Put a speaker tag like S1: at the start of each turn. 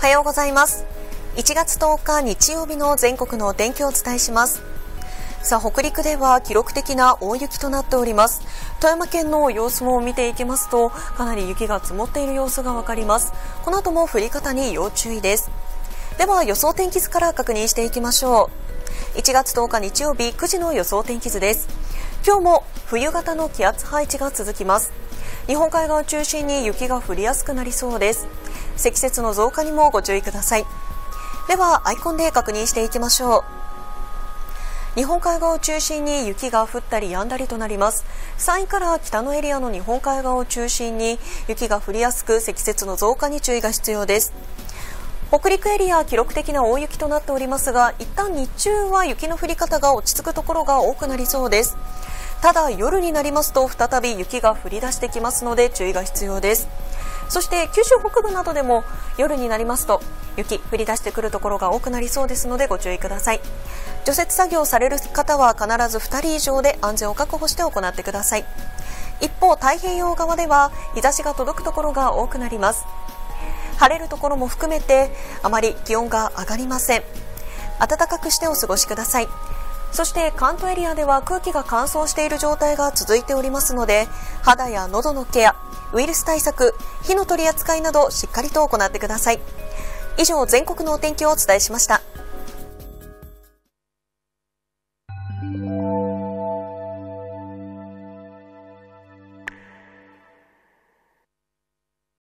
S1: おはようございます。1月10日日曜日の全国のお天気をお伝えします。さあ北陸では記録的な大雪となっております。富山県の様子も見ていきますとかなり雪が積もっている様子がわかります。この後も降り方に要注意です。では予想天気図から確認していきましょう。1月10日日曜日9時の予想天気図です。今日も冬型の気圧配置が続きます。日本海側を中心に雪が降りやすくなりそうです。積雪の増加にもご注意ください。ではアイコンで確認していきましょう。日本海側を中心に雪が降ったり止んだりとなります。山陰から北のエリアの日本海側を中心に雪が降りやすく積雪の増加に注意が必要です。北陸エリア記録的な大雪となっておりますが一旦日中は雪の降り方が落ち着くところが多くなりそうです。ただ夜になりますと再び雪が降り出してきますので注意が必要です。そして九州北部などでも夜になりますと雪降り出してくるところが多くなりそうですのでご注意ください。除雪作業される方は必ず2人以上で安全を確保して行ってください。一方太平洋側では日差しが届くところが多くなります。晴れるところも含めてあまり気温が上がりません。暖かくしてお過ごしください。そして関東エリアでは空気が乾燥している状態が続いておりますので肌や喉のケアウイルス対策火の取り扱いなどしっかりと行ってください。以上全国のお天気をお伝えしました。